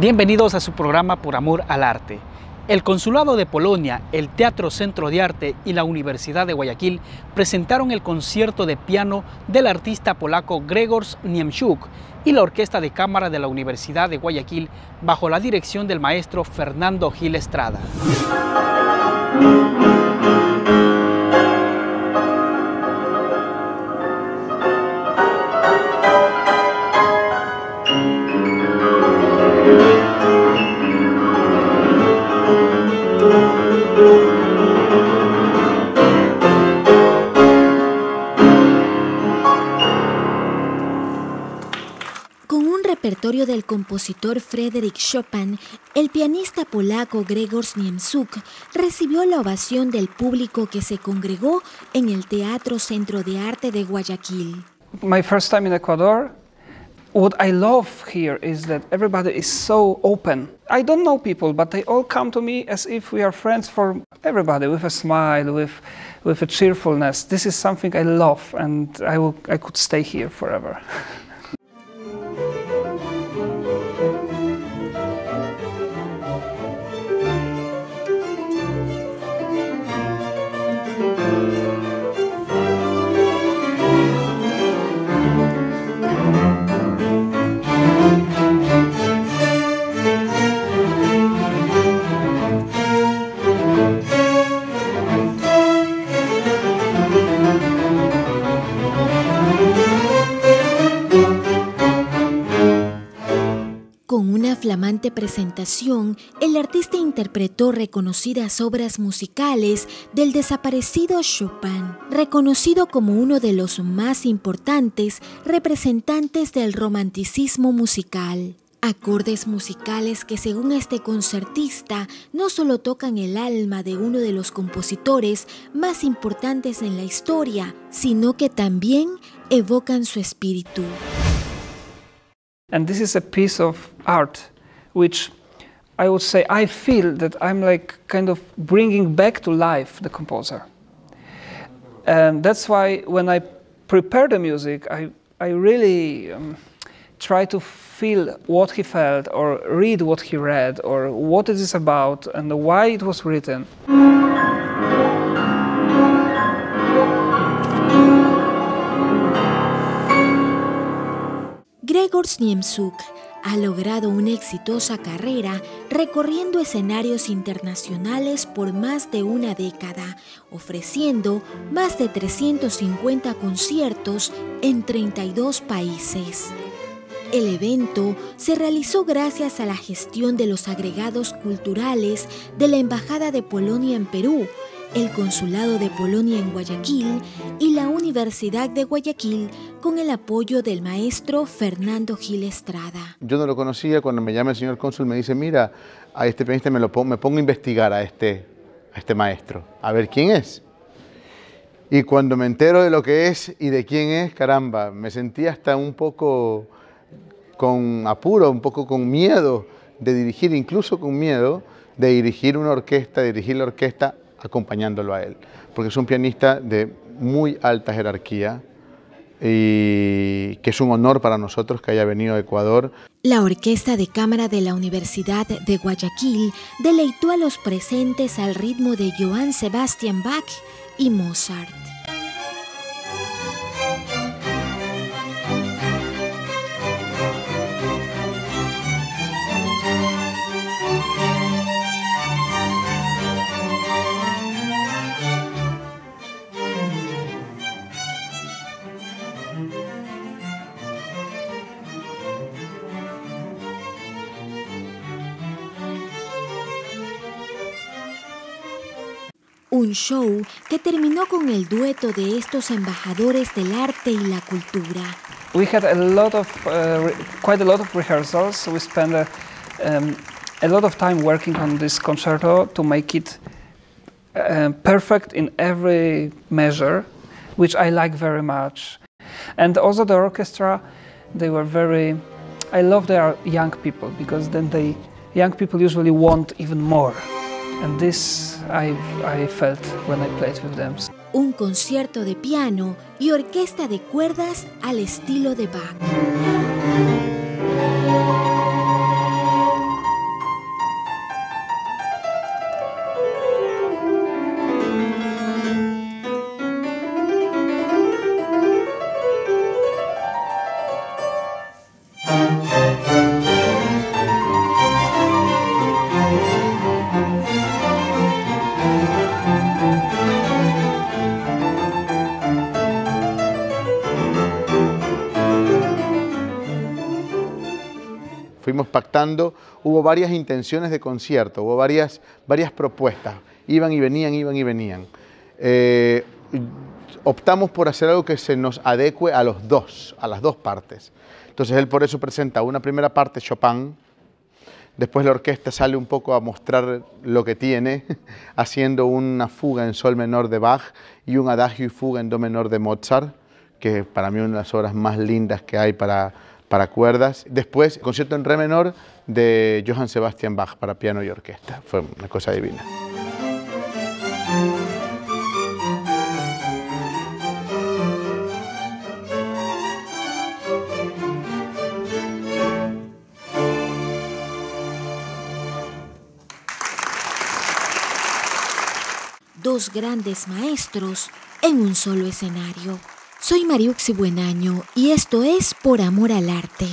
Bienvenidos a su programa Por Amor al Arte. El Consulado de Polonia, el Teatro Centro de Arte y la Universidad de Guayaquil presentaron el concierto de piano del artista polaco Gregors Niemczuk y la Orquesta de Cámara de la Universidad de Guayaquil bajo la dirección del maestro Fernando Gil Estrada. Repertorio del compositor Frédéric Chopin, el pianista polaco Gregors Niemczuk recibió la ovación del público que se congregó en el Teatro Centro de Arte de Guayaquil. My first time in Ecuador, what I love here is that everybody is so open. I don't know people, but they all come to me as if we are friends for everybody, with a smile, with, with a cheerfulness. This is something I love, and I, will, I could stay here forever. flamante presentación, el artista interpretó reconocidas obras musicales del desaparecido Chopin, reconocido como uno de los más importantes representantes del romanticismo musical. Acordes musicales que según este concertista no solo tocan el alma de uno de los compositores más importantes en la historia, sino que también evocan su espíritu. And this is a piece of art which I would say I feel that I'm like kind of bringing back to life the composer. And that's why when I prepare the music, I, I really um, try to feel what he felt or read what he read or what it is about and why it was written. Gregor Niemczuk ha logrado una exitosa carrera recorriendo escenarios internacionales por más de una década, ofreciendo más de 350 conciertos en 32 países. El evento se realizó gracias a la gestión de los agregados culturales de la Embajada de Polonia en Perú, el Consulado de Polonia en Guayaquil y la Universidad de Guayaquil con el apoyo del maestro Fernando Gil Estrada. Yo no lo conocía, cuando me llama el señor cónsul me dice, mira, a este pianista me, lo pongo, me pongo a investigar a este, a este maestro, a ver quién es. Y cuando me entero de lo que es y de quién es, caramba, me sentí hasta un poco con apuro, un poco con miedo de dirigir, incluso con miedo de dirigir una orquesta, dirigir la orquesta acompañándolo a él, porque es un pianista de muy alta jerarquía y que es un honor para nosotros que haya venido a Ecuador. La Orquesta de Cámara de la Universidad de Guayaquil deleitó a los presentes al ritmo de Johann Sebastian Bach y Mozart. Un show que terminó con el dueto de estos embajadores del arte y la cultura. We had a lot of, uh, quite a lot of rehearsals. We spent a, um, a lot of time working on this concerto to make it uh, perfect in every measure, which I like very much. And also the orchestra, they were very, I love their young people because then they, young people usually want even more. And this I, I felt when I played with them. Un concierto de piano y orquesta de cuerdas al estilo de Bach. Fuimos pactando, hubo varias intenciones de concierto, hubo varias, varias propuestas, iban y venían, iban y venían. Eh, optamos por hacer algo que se nos adecue a los dos, a las dos partes. Entonces él por eso presenta una primera parte Chopin, después la orquesta sale un poco a mostrar lo que tiene, haciendo una fuga en sol menor de Bach y un adagio y fuga en do menor de Mozart, que para mí es una de las obras más lindas que hay para, para cuerdas. Después, concierto en re menor de Johann Sebastian Bach para piano y orquesta. Fue una cosa divina. Dos grandes maestros en un solo escenario. Soy Mariuxi Buenaño y esto es Por Amor al Arte.